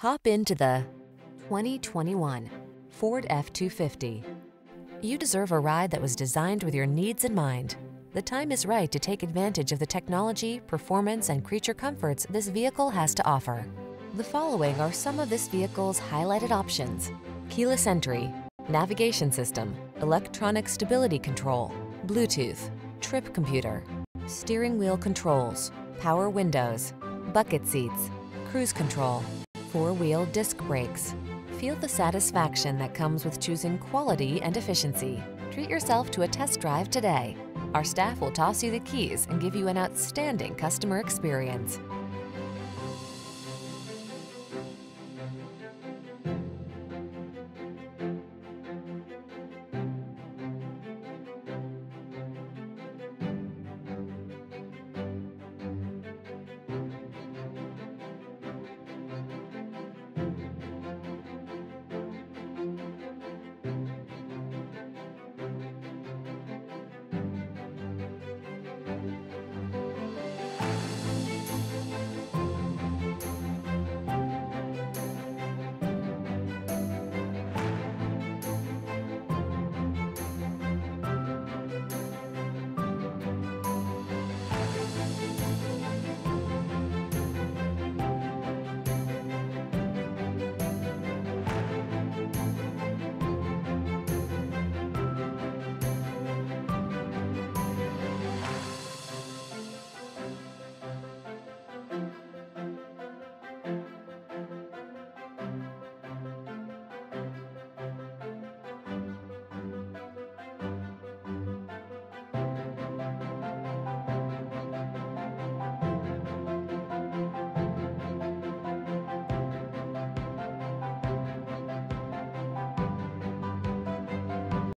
Hop into the 2021 Ford F-250. You deserve a ride that was designed with your needs in mind. The time is right to take advantage of the technology, performance, and creature comforts this vehicle has to offer. The following are some of this vehicle's highlighted options. Keyless entry, navigation system, electronic stability control, Bluetooth, trip computer, steering wheel controls, power windows, bucket seats, cruise control, four-wheel disc brakes. Feel the satisfaction that comes with choosing quality and efficiency. Treat yourself to a test drive today. Our staff will toss you the keys and give you an outstanding customer experience.